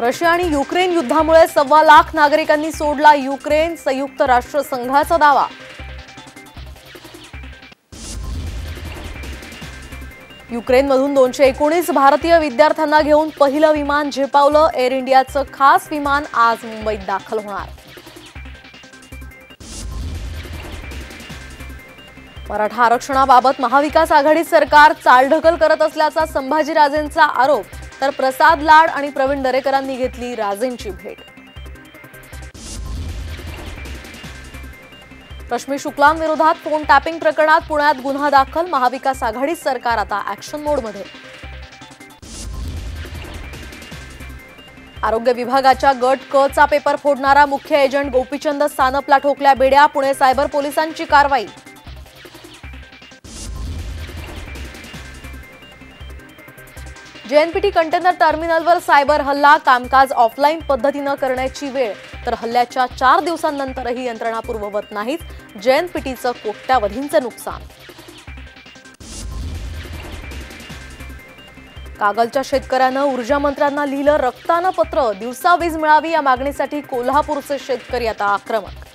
Russia आणि Ukraine युद्धामुळे सव्वा लाख नागरिकांनी सोडला युक्रेन संयुक्त राष्ट्र संघाचा दावा. युक्रेनमधून दोनशे एकोणीस भारतीय विद्यार्थ्यांना घेऊन पहिलं विमान झेपावलं. एअर इंडियाचं खास विमान आज मुंबईत दाखल होणार. मराठा आरक्षणाबाबत महाविकास आघाडी सरकार चालढकल करत असल्याचा संभाजीराजेंचा आरोप. तर प्रसाद लाड आणि प्रवीण दरेकरांनी घेतली राजेंची भेट. रश्मी शुक्लांविरोधात फोन टॅपिंग प्रकरणात पुण्यात गुन्हा दाखल महाविकास आघाडी सरकार आता ऍक्शन मोडमध्ये आरोग्य विभागाच्या गट क चा पेपर फोडणारा मुख्य एजंट गोपीचंद सानपला ठोकल्या बेड्या पुणे सायबर पोलिसांची कारवाई. जेएनपीटी कंटेनर टर्मिनलवर सायबर हल्ला कामकाज ऑफलाईन पद्धतीनं करण्याची वेळ. तर हल्ल्याच्या चार दिवसांनंतरही यंत्रणा पूर्ववत नाहीत. जेएनपीटीचं कोट्यावधींचं नुकसान. कागलच्या शेतकऱ्यानं ऊर्जा मंत्र्यांना लिहिलं रक्तानं पत्र. दिवसा वीज मिळावी या मागणीसाठी कोल्हापूरचे शेतकरी आता आक्रमक.